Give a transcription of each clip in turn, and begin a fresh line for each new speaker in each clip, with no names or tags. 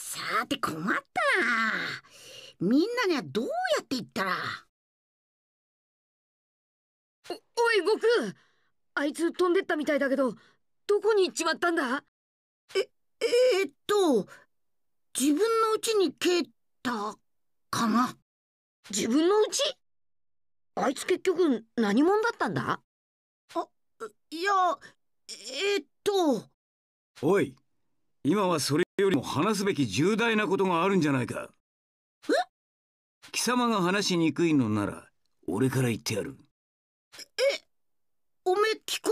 さて困ったな。みんなにはどうやって言ったら？
おおい悟空。あいつ飛んでったみたいだけどどこに行っちまったんだ？
ええー、っと自分の家に帰ったかな？
自分の家？あいつ結局何者だったんだ？
あいやえー、っと。
おい今はそれよりも話すべき重大なことがあるんじゃないか。
え
貴様が話しにくいのなら俺から言ってやる。
えおめ聞こ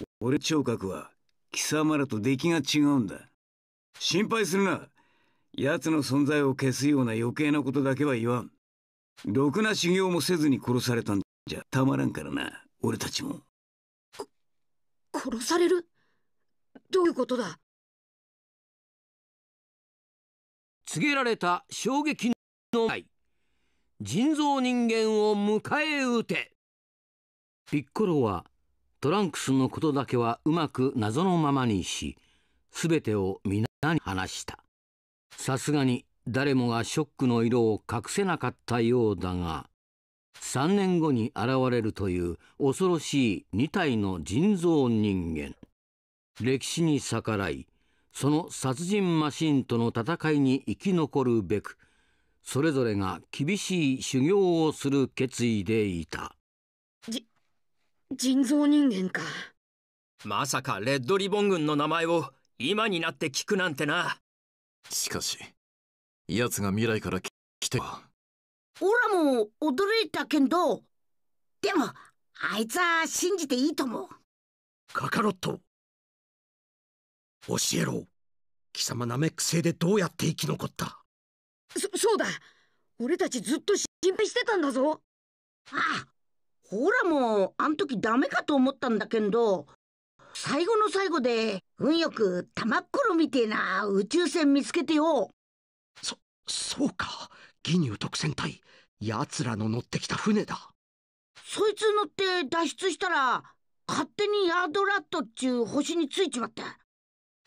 え俺聴覚は貴様らと出来が違うんだ。心配するな。奴の存在を消すような余計なことだけは言わん。ろくな修行もせずに殺されたんじゃたまらんからな俺たちも。
殺される？どういうことだ？
告げられた衝撃の前人造人間を迎え撃て。ピッコロはトランクスのことだけはうまく謎のままにし全てを皆に話した。さすがに誰もがショックの色を隠せなかったようだが3年後に現れるという恐ろしい2体の人造人間。歴史に逆らいその殺人マシンとの戦いに生き残るべくそれぞれが厳しい修行をする決意でいた。
じ人造人間か。
まさかレッドリボン軍の名前を今になって聞くなんてな。
しかし奴が未来から来ては。
オラも驚いたけどでもあいつは信じていいと思う。
カカロット教えろ。貴様ナメック星でどうやって生き残った？
そそうだ。俺たちずっと心配してたんだぞ。
ああほらもうあん時ダメかと思ったんだけど最後の最後で運よく玉っころみてえな宇宙船見つけてよ。
そそうか。ギニュー特戦隊。奴らの乗ってきた船だ。
そいつ乗って脱出したら勝手にヤードラットっちゅう星についちまった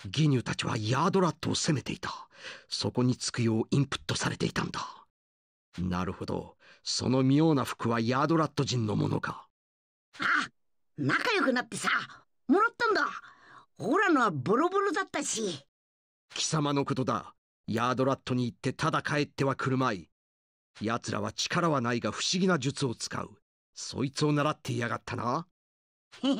ギニューたちはヤードラットを攻めていた。そこに着くようインプットされていたんだ。なるほど。その妙な服はヤードラット人のものか。
あ仲良くなってさもらったんだ。ほらのはボロボロだったし。
貴様のことだ。ヤードラットに行ってただ帰ってはくるまい。奴らは力はないが不思議な術を使う。そいつを習っていやがったな。
へへ。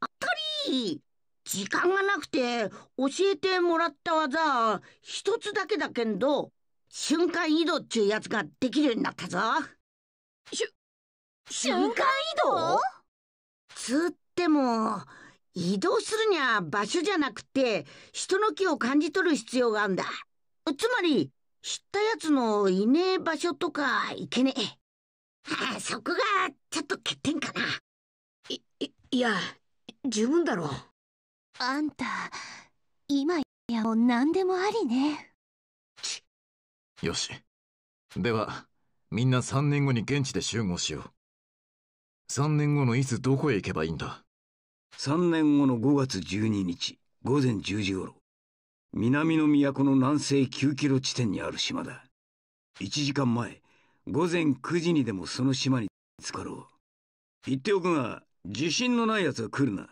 あったり時間がなくて教えてもらった技一つだけだけど瞬間移動っちゅうやつができるようになったぞ。
しゅ
瞬間移動？つっても移動するには場所じゃなくて人の気を感じ取る必要があるんだ。つまり知ったやつのいねえ場所とかいけねえ。はあ、そこがちょっと欠点かな。い
いいや十分だろう
あんた今やもう何でもありね。
よし。ではみんな3年後に現地で集合しよう。3年後のいつどこへ行けばいいんだ
？3年後の5月12日午前10時頃。南の都の南西9キロ地点にある島だ。1時間前午前9時にでもその島に着かろう。言っておくが自信のない奴は来るな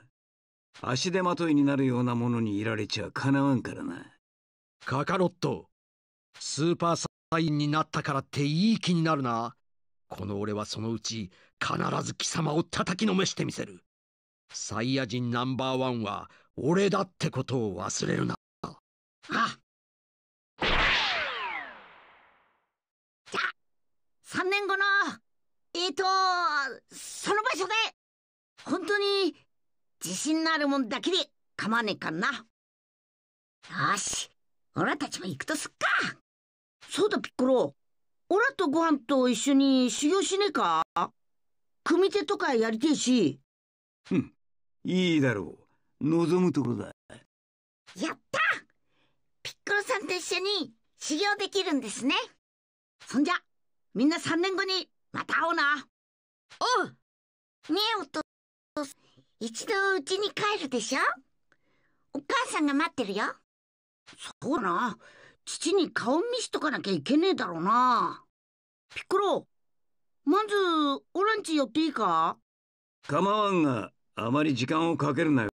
足手まといになるようなものにいられちゃかなわんからな。
カカロットスーパーサインになったからっていい気になるな。この俺はそのうち必ず貴様を叩きのめしてみせる。サイヤ人ナンバーワンは俺だってことを忘れるな。
あじゃあ3年後のえっ、ー、とその場所で本当に自信のあるもんだけで構わねえかんな。よしオラたちも行くとすっか。そうだピッコロ。オラとご飯と一緒に修行しねえか。組手とかやりてえし。
うんいいだろう。望むところだ。
やった。ピッコロさんと一緒に修行できるんですね。そんじゃみんな3年後にまた会おうな。
おう。
ねえお父一度うちに帰るでしょ？お母さんが待ってるよ。そうだな。父に顔見しとかなきゃいけねえだろうな。ピッコロまずオランチ寄っていいか？
構わんがあまり時間をかけるなよ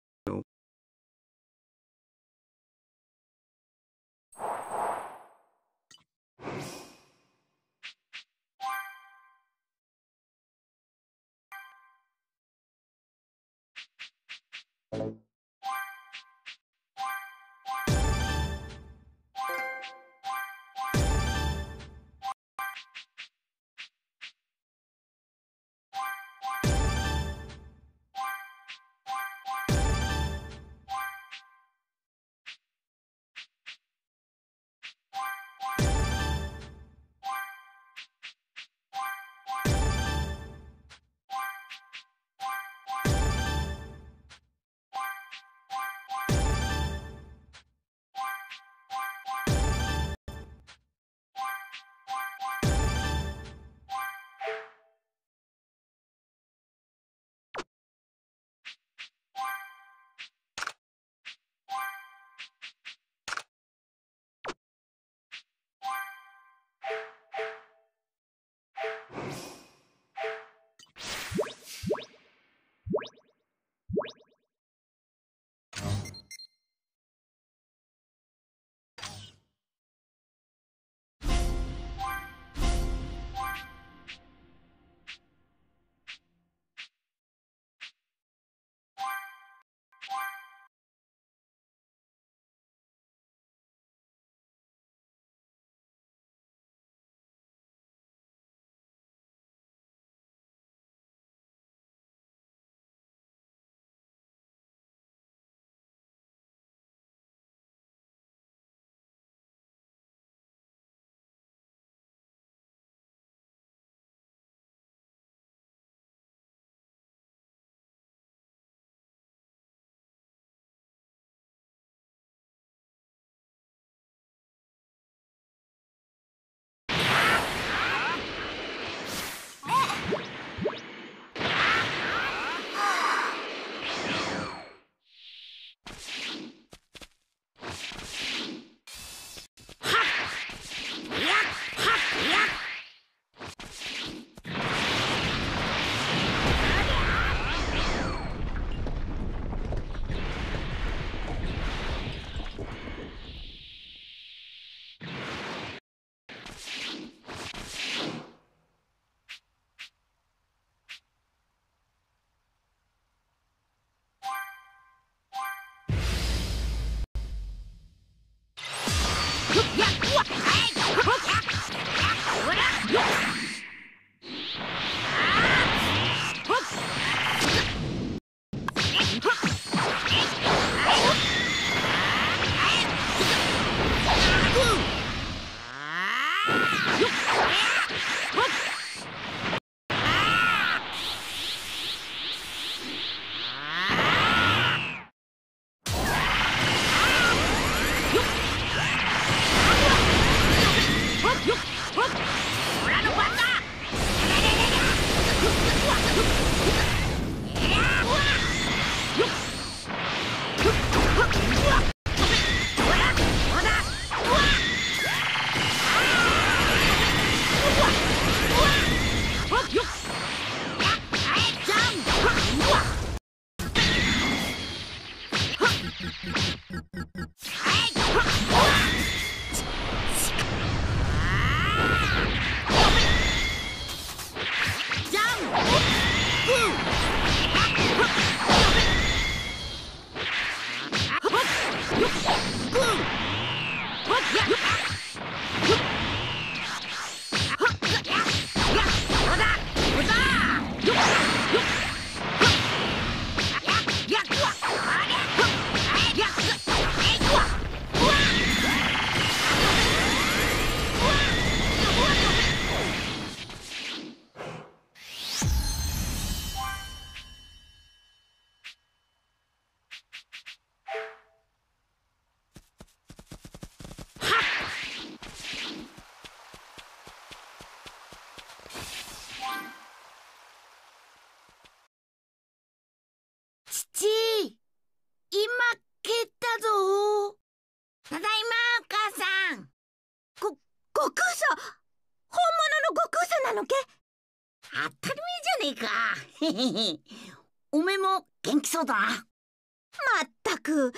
おめえも元気そうだ。な
まったく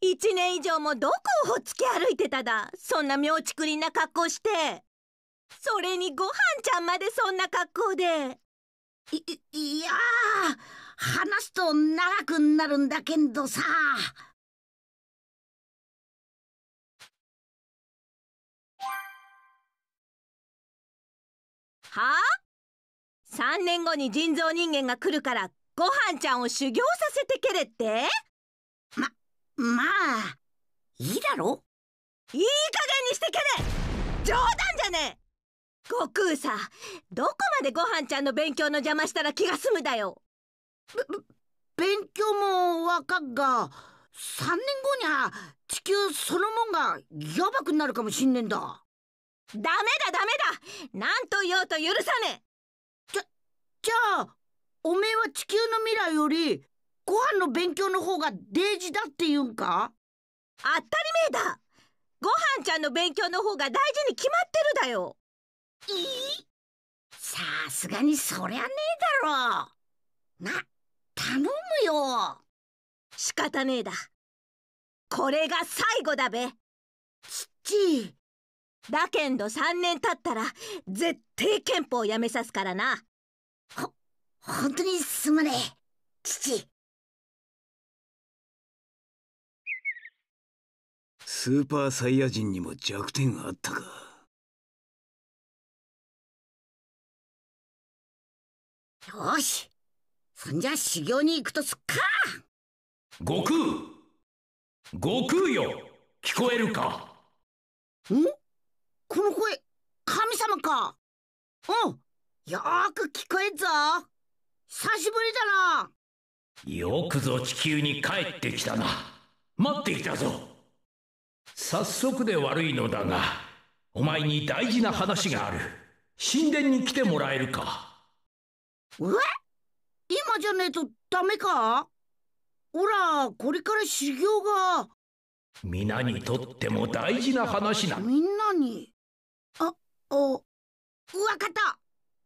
一年以上もどこをほっつき歩いてただ。そんな妙ちくりんな格好して。それにごはんちゃんまでそんな格好で。
いいいや話すと長くなるんだけどさ。
はあ？3年後に人造人間が来るからごはんちゃんを修行させてけれって？
まあいいだろ？
いい加減にしてけれ！冗談じゃねえ！悟空さどこまでごはんちゃんの勉強の邪魔したら気が済むだよ？
勉強もわかっが3年後にゃ地球そのもんがやばくなるかもしんねんだ。
ダメだダメだ！なんと言おうと許さねえ
じゃあおめえは地球の未来よりご飯の勉強の方が大事だって言うんか？
当たり前だ。ごはんちゃんの勉強の方が大事に決まってるだよ。
いい？さすがにそりゃねえだろ。な頼むよ。
仕方ねえだ。これが最後だべ。
ちっち
だけんど3年経ったら絶対憲法やめさすからな
ほ本当にすまねえ父。
スーパーサイヤ人にも弱点があったか。
よし。そんじゃ修行に行くとすっか。
悟空。悟空よ。聞こえるか？
ん？この声神様か。うんよーく聞こえんぞ。久しぶりだな。
よくぞ地球に帰ってきたな。待っていたぞ。早速で悪いのだがお前に大事な話がある。神殿に来てもらえるか。
え？今じゃねえとダメか？ほらこれから修行が。
皆にとっても大事な話な
みんなに？あおわかった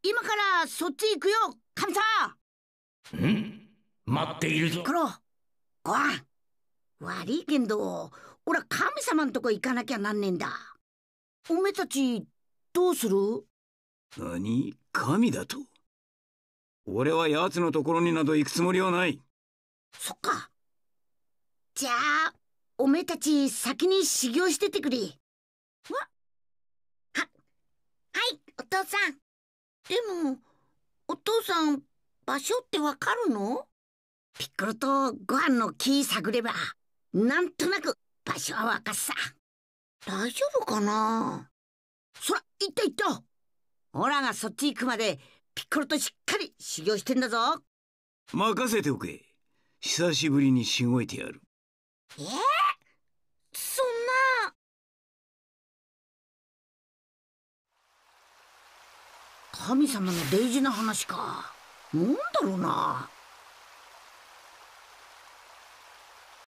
今からそっち行くよ神様。
ん待っているぞ。
コロごはん悪いけんど俺は神様んとこ行かなきゃなんねえんだ。おめえたちどうする？
何神だと？俺は奴のところになど行くつもりはない。
そっか。じゃあおめえたち先に修行しててくれ。わははいお父さんでもお父さん場所ってわかるの？ピッコロとご飯の木探ればなんとなく場所はわかっさ。大丈夫かな？そら行った行った。オラがそっち行くまでピッコロとしっかり修行してんだぞ。
任せておけ。久しぶりにしごいてやる。
えー、そんな神様の大事な話か。なんだろうな。